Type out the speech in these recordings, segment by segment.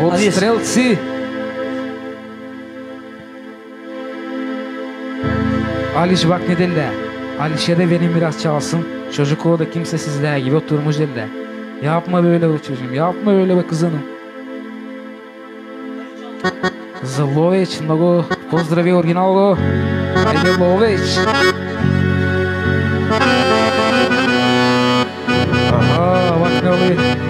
От Adios. стрелцы. Aliş bak ne dediler. Aliş'e de benim biraz çalsın. Çocuk o da kimsesizler gibi oturmuş dediler. Yapma böyle be çocuğum. Yapma böyle be kızanım. Zlovic, много поздрави оригинало. Айде Лович. Ага, bak ne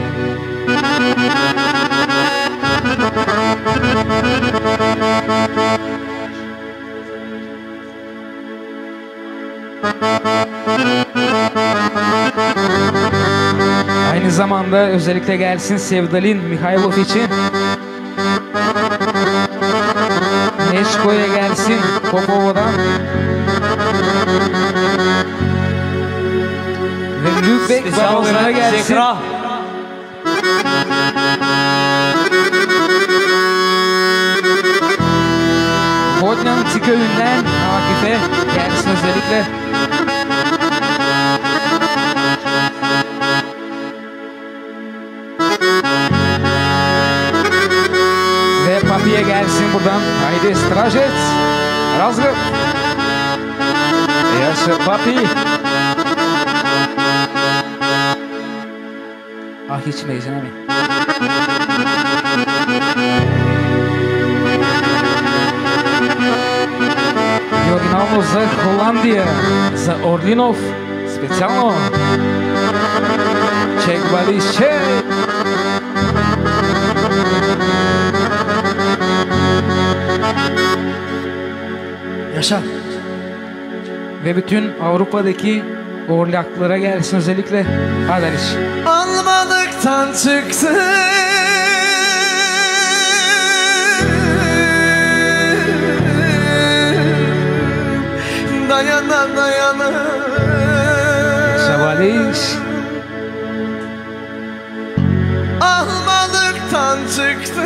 Aynı zamanda özellikle gelsin Sevdalin Mihailov için. Neşko'ya gelsin Popova'dan. Ve Lübeck za gelsin. Zekra. Bodnanti köyünden Akif'e gelsin özellikle. Ve Papi'ye gelsin buradan. Haydi Stražec. Razgır. Yaşa Papi. Ah hiç neyse mi? И оригинално за Холандия, за Орлинов, специално. Чек Балис, чек! Yaşa. Ve bütün Avrupa'daki Orlaklara gelsin özellikle. Hadi Aliş. Almadıktan çıktı Dayana dayana Şabaliş. Almadıktan çıktı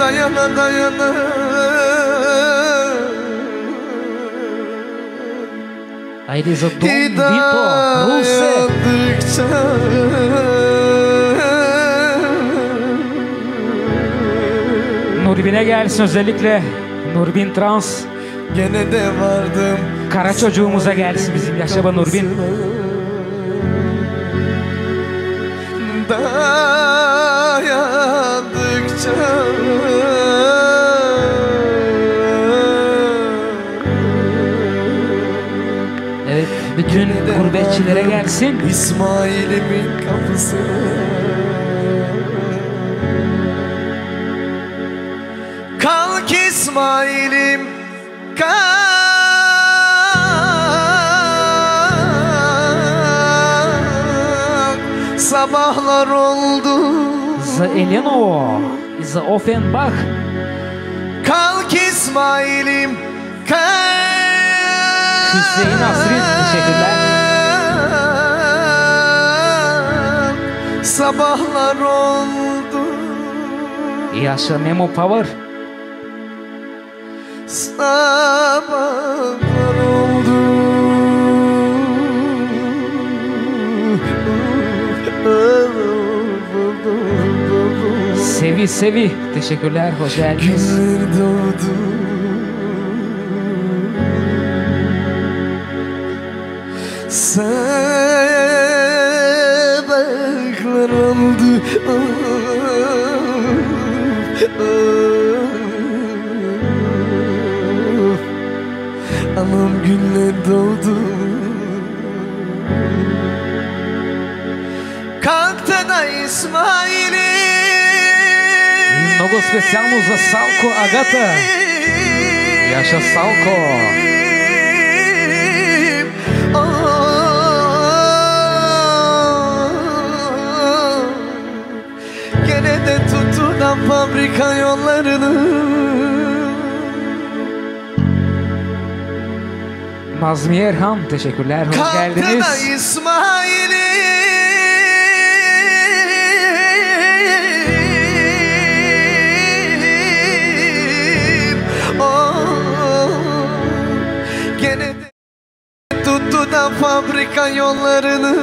Dayana dayana Haydi za Dom Vito, Ruse. Nurbin'e gelsin özellikle. Nurbin Trans. Gene de vardım Kara çocuğumuza gelsin bizim Yaşaba Nurbin. Dayandıkça Evet, bütün gurbetçilere gelsin. İsmail'imin kapısı İsmail'im kalk Sabahlar oldu За Eleno, за Offenbach. Kalk İsmail'im kalk Hüseyin Asrin, teşekkürler. Sabahlar oldu Yaşa Memo Power. Sabahlar oldu Sevi Sevi. Teşekkürler, hoş geldiniz. Günler doğdu Sabahlar oldu Anam günler doğdu Kalktı da İsmail'im Много специално за Салко Агата. Yaşa Salko. Gene de tuttu da fabrika yollarını Nazmi Erhan, teşekkürler, hoş Kalktı da geldiniz. İsmail'im oh, tuttu tuttu da fabrika yollarını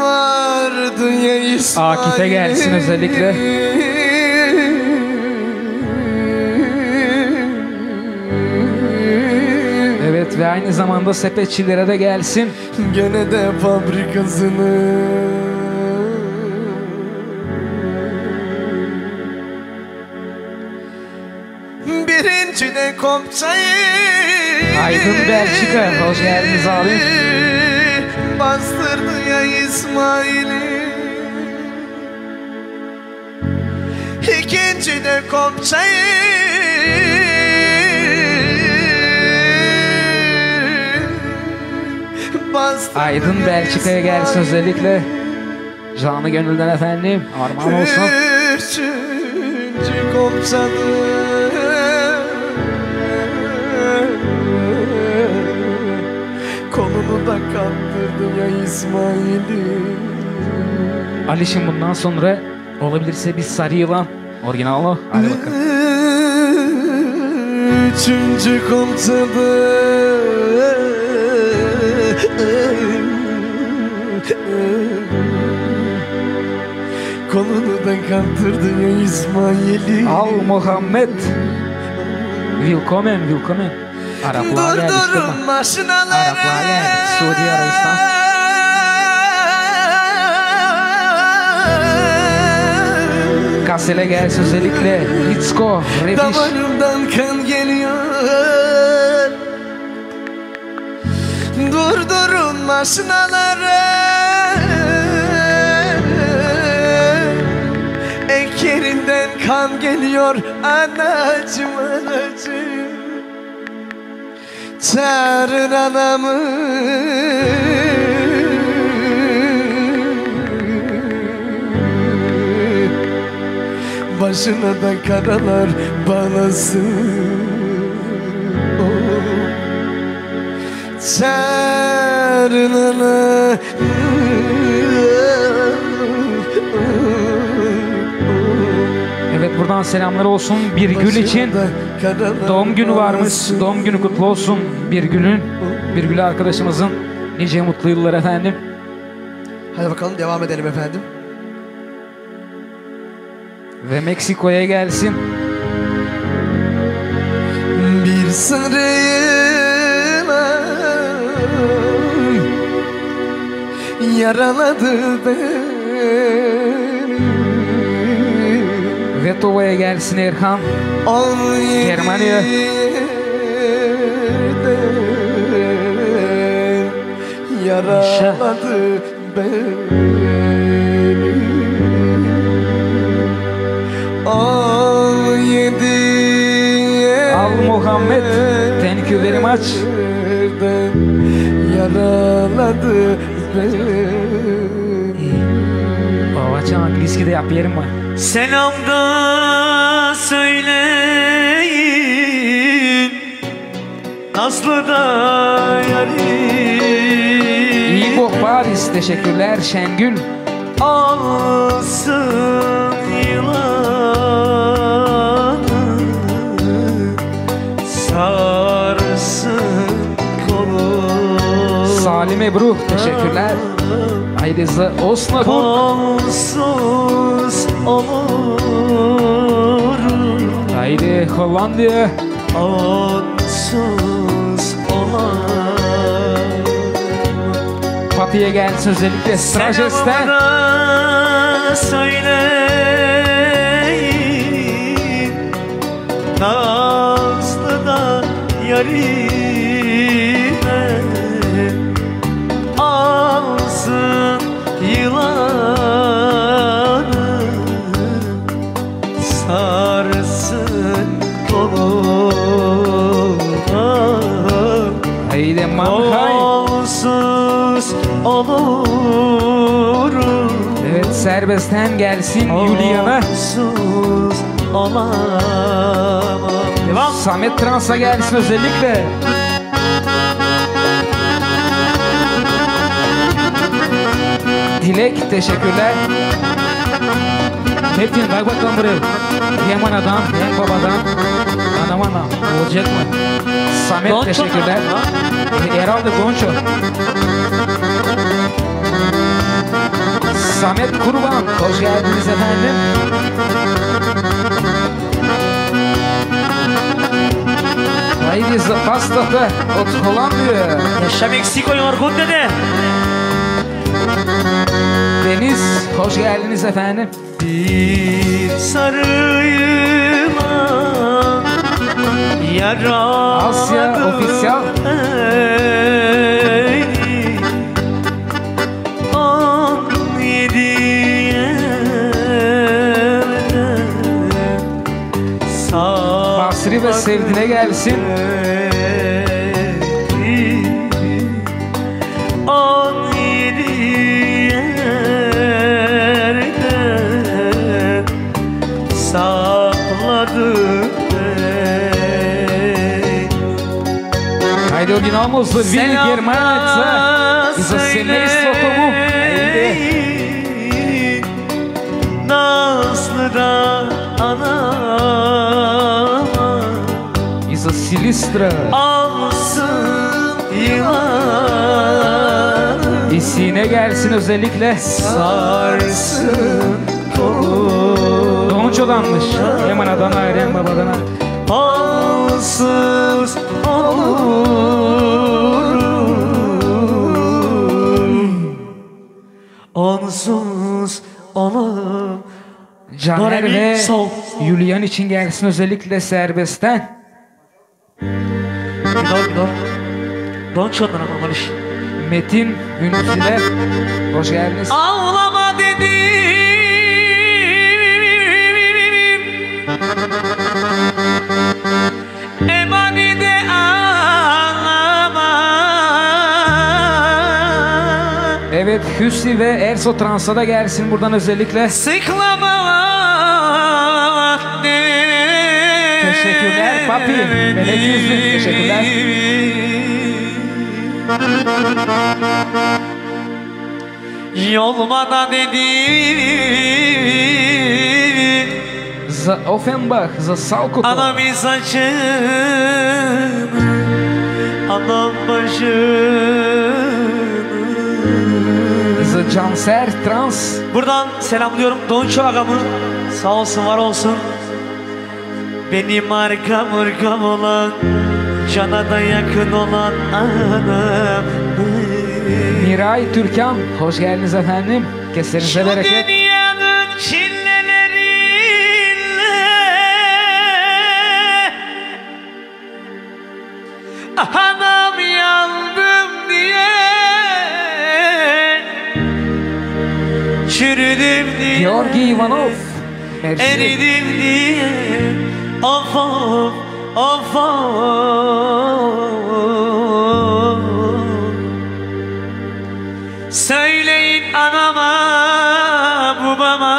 Vardı ya İsmail Akif'e gelsin özellikle. Ve aynı zamanda sepetçilere de gelsin. Gene de fabrikasını Birinci de kopçayı Aydın Belçika, hoş geldiniz abi. Bastırdı ya İsmail'i İkinci de kopçayı Aydın ya Belçika'ya gelsin özellikle. Canı gönülden efendim. Armağan olsun. Üçüncü komşanı Kolunu da kandırdı ya İsmail'i Alişim bundan sonra olabilirse bir sarı yılan. Orijinal o. Hadi bakalım. Üçüncü komşanı Kolunu da kandırdı ya İsmail'i Al Muhammed. Willkommen, willkommen. Araplığa Durdurun mi? maşinaları Araplığa geldik. Suudi Arabistan. Kasele gelsin özellikle. Hitsko, Refiş. Damarımdan kan geliyor Durdurun maşinaları Ek yerinden kan geliyor Anacım anacım Çağırın anamı. Başına da karalar bağlasın oh. Çağırın ana buradan selamlar olsun bir gül için. Doğum günü varmış. Doğum günü kutlu olsun bir gülün. Bir gül arkadaşımızın. Nice mutlu yıllar efendim. Hadi bakalım devam edelim efendim. Ve Meksiko'ya gelsin. Bir sarıyla Yaraladı beni Ve Tova'ya gelsin yedi Germanya. Yaraladı beni On yedi Al Muhammed. Thank you very much. Yaraladı beni Babacan angliski de yap yerim var. Selam da söyleyin Nazlı da yarim bu Paris. Teşekkürler Şengül. Alsın yılanı Sarsın kolu Salim Ebru. Teşekkürler. Haydi Osna bu. Kolsuz olur Haydi Hollanda. Onsuz olan Pati'ye gelsin özellikle Strajes'ten. Söyleyin Nazlı da serbestten gelsin olamam Devam Samet Trans'a gelsin özellikle. Dilek teşekkürler. Metin bak bakalım buraya. Hem anadan hem babadan. Anam anam. Olacak mı? Samet Gonço teşekkürler. Herhalde Gonço. Samet Kurban. Hoş geldiniz efendim. Haydi pastata od Hollandiya. Yaşa Meksiko yorgun dede. Deniz hoş geldiniz efendim. Bir sarı yılan yaraladı Asya Official. Sevdine gelsin. On yedi yerden sakladı beni. Haydi original muzlu. Vil Germanitsa. Iza semejstvo tomu. Haydi. Nazlı da Silistra. alsın yılan İsine gelsin özellikle. sarsın kolu Donço'danmış. Hem anadan ayrı hem babadan ayrı. Onsuz olurum Onsuz olurum Caner ve sol. Yulian için gelsin özellikle serbestten. Minor Don çondan ama Barış Metin Ünlüsü'yle hoş geldiniz. Ağlama dedim Emanide ağlama Evet Hüsnü ve Erso Trans'a da gelsin buradan özellikle. Sıklama Teşekkürler papi. Melek Yüzlü teşekkürler. Yolmada dedim Za Offenbach, za Salkutu. Anam saçını Anam başını Za Canser Trans. Buradan selamlıyorum Donço agamı Sağ olsun var olsun Benim arkam arkam olan Cana da yakın olan anam Miray Türkan, hoş geldiniz efendim. Kesenize Şu bereket. dünyanın çilleleriyle Anam yandım diye Çürüdüm diye Georgi Ivanov. Eridim diye Of of of of. Söyleyin anama babama.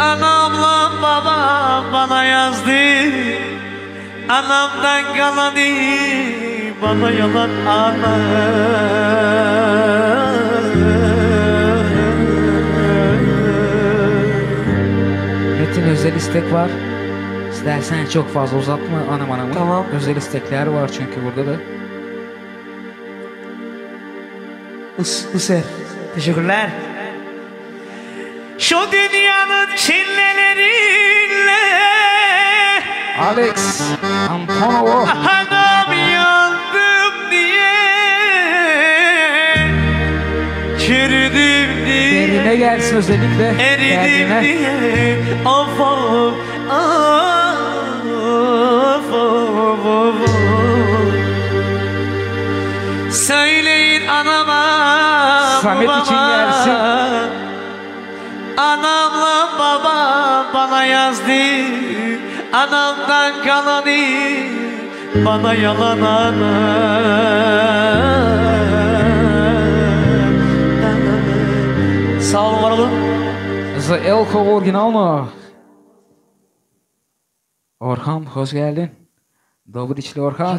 Anamla babam bana yazdı. Anamdan kalanı bana yalan ana özel istek var. İstersen çok fazla uzatma anam anamı. Tamam. Özel istekler var çünkü burada da. Us, Use. Teşekkürler. Şu dünyanın çilleleriyle Alex Antonov. Anam yandım gelsin özellikle. Eridim diye Of of of of of Söyleyin anama Samet babama, için gelsin. Anamla babam bana yazdı. Anamdan kalanı bana yalan ana Sağ olun var olun The Elko orijinal mı? Orhan hoş geldin. Dobriçli Orhan.